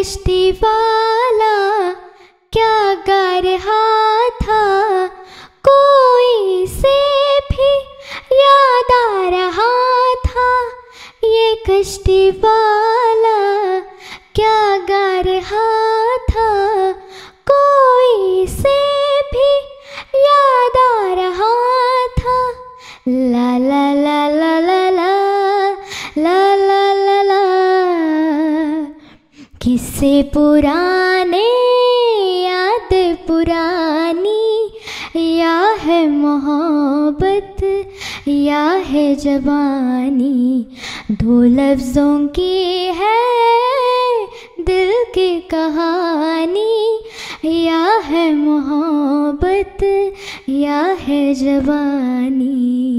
कश्ती वाला क्या गा रहा था कोई से भी याद आ रहा था। ये कश्ती वाला क्या गा रहा था कोई से भी याद आ रहा था। ला ला किस्से पुराने याद पुरानी? या है मोहब्बत, या है जवानी दो लफ्ज़ों की है दिल की कहानी। या है मोहब्बत, या है जवानी